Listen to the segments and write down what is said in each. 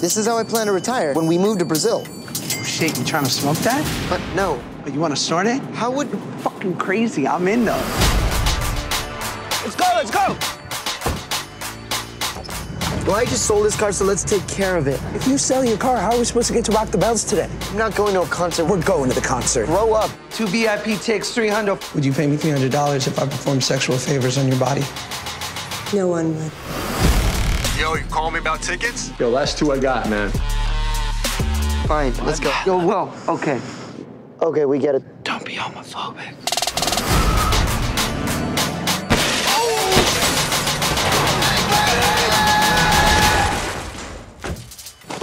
This is how I plan to retire when we move to Brazil. Oh, shit, you trying to smoke that? But no. But you want to start it? How would. you Fucking crazy. I'm in though. Let's go, let's go! Well, I just sold this car, so let's take care of it. If you sell your car, how are we supposed to get to Rock the Bells today? I'm not going to a concert. We're going to the concert. Grow up. Two VIP takes 300. Would you pay me $300 if I perform sexual favors on your body? No one would. Yo, you calling me about tickets? Yo, last two I got, man. Fine, let's go. Yo, well, okay. Okay, we get it. Don't be homophobic.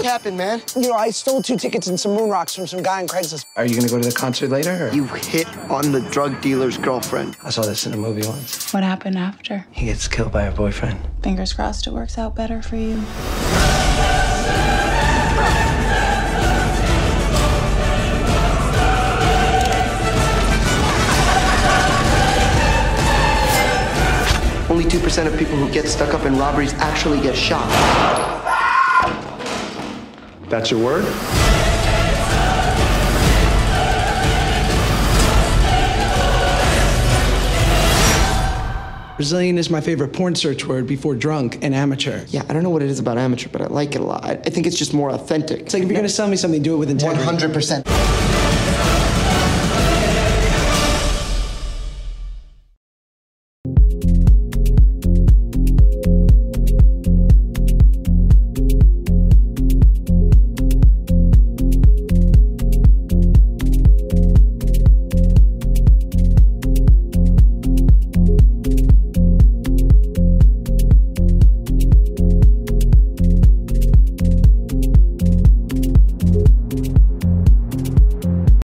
Happened, man? You know, I stole two tickets and some moon rocks from some guy on Craigslist. Are you gonna go to the concert later? Or? You hit on the drug dealer's girlfriend. I saw this in a movie once. What happened after? He gets killed by her boyfriend. Fingers crossed it works out better for you. Only 2% of people who get stuck up in robberies actually get shot. That's your word? Brazilian is my favorite porn search word before drunk and amateur. Yeah, I don't know what it is about amateur, but I like it a lot. I, I think it's just more authentic. It's like if you're gonna sell me something, do it with integrity. 100%.